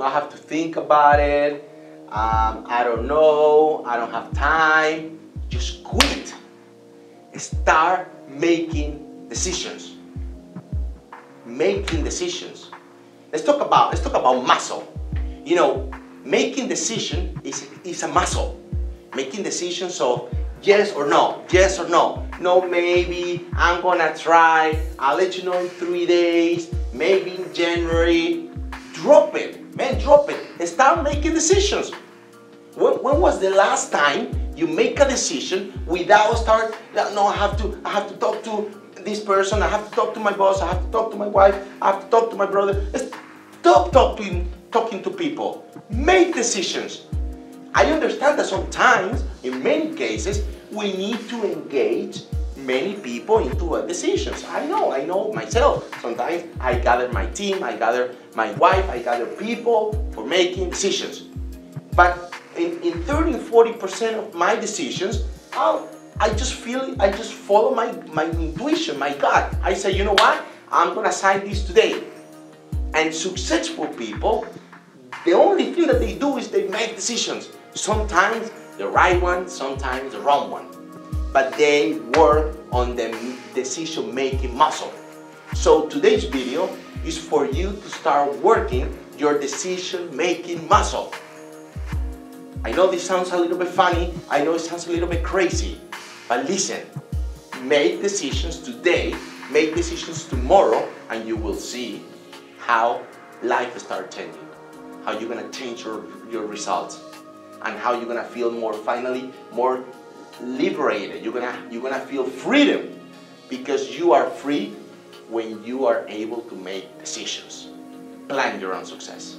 about it. Um, I don't know. I don't have time. Just quit. Start making decisions. Making decisions. Let's talk about let's talk about muscle. You know, making decision is is a muscle. Making decisions of yes or no, yes or no. No, maybe I'm gonna try. I'll let you know in three days. Maybe in January. Drop it, man. Drop it. And start making decisions. When, when was the last time you make a decision without start? No, I have to. I have to talk to this person. I have to talk to my boss. I have to talk to my wife. I have to talk to my brother. Stop talking talking to people. Make decisions. I understand that sometimes, in many cases, we need to engage many people into decisions. I know, I know myself. Sometimes I gather my team, I gather my wife, I gather people for making decisions. But in, in 30 40% of my decisions, I'll, I just feel, I just follow my, my intuition, my gut. I say, you know what? I'm gonna sign this today. And successful people, the only thing that they do is they make decisions. Sometimes the right one, sometimes the wrong one. But they work on the decision making muscle. So today's video is for you to start working your decision making muscle. I know this sounds a little bit funny, I know it sounds a little bit crazy, but listen, make decisions today, make decisions tomorrow, and you will see how life starts changing, how you're gonna change your, your results, and how you're gonna feel more finally more liberated. You're gonna you're gonna feel freedom because you are free when you are able to make decisions. Plan your own success.